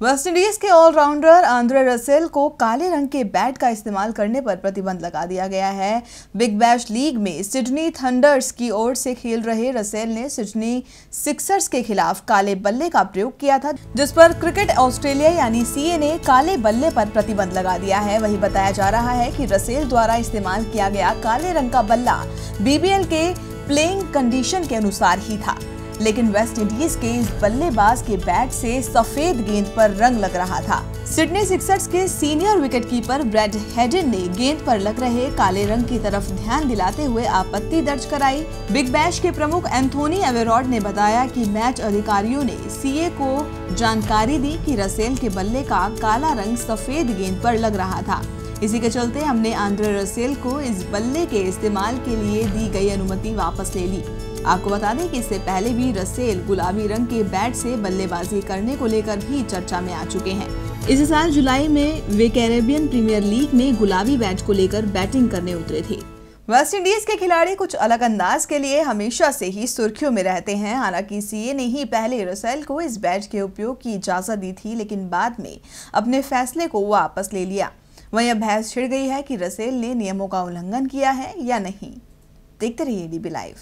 West Indies के allrounder Andre Russell को काले रंग के बैट का इस्तेमाल करने पर प्रतिबंध लगा दिया गया है। बिग बैश लीग में सिडनी थंडर्स की ओर से खेल रहे रसेल ने सिडनी सिक्सर्स के खिलाफ काले बल्ले का प्रयोग किया था, जिस पर क्रिकेट ऑस्ट्रेलिया यानी सीए ने काले बल्ले पर प्रतिबंध लगा दिया है। वही बताया जा रहा है कि रसेल द्वारा इस्तेमाल किया गया काले रंग का बल्ला बीबीएल के प्लेइंग कंडीशन के अनुसार ही था। लेकिन वेस्ट इंडीज के इस बल्लेबाज के बैट से सफ़ेद गेंद पर रंग लग रहा था। सिडनी सिक्सर्स के सीनियर विकेटकीपर ब्रेड हेडन ने गेंद पर लग रहे काले रंग की तरफ़ ध्यान दिलाते हुए आपत्ति दर्ज कराई। बिग बैश के प्रमुख एंथोनी एवेरॉड ने बताया कि मैच अधिकारियों ने सीए को जानकारी दी कि रसेल के बल्ले का काला रंग सफ़ेद गेंद पर लग रहा था। इसी के चलते हमने आंद्रे रसेल को इस बल्ले के इस्तेमाल के लिए दी गई अनुमति वापस ले ली। आपको बता दें कि इससे पहले भी रसेल गुलाबी रंग के बैट से बल्लेबाजी करने को लेकर भी चर्चा में आ चुके हैं। इसी साल जुलाई में वे कैरेबियन प्रीमियर लीग में गुलाबी बैट को लेकर बैटिंग करने उतरे थे। वेस्ट इंडीज के खिलाड़ी कुछ अलग अंदाज के लिए हमेशा से ही सुर्खियों में रहते हैं। हालाँकि सीए ने ही पहले रसेल को इस बैट के उपयोग की इजाज़त दी थी, लेकिन बाद में अपने फैसले को वापस ले लिया। वहीं अब बहस छिड़ गई है कि रसेल ने नियमों का उल्लंघन किया है या नहीं। देखते रहिए डीबी लाइव।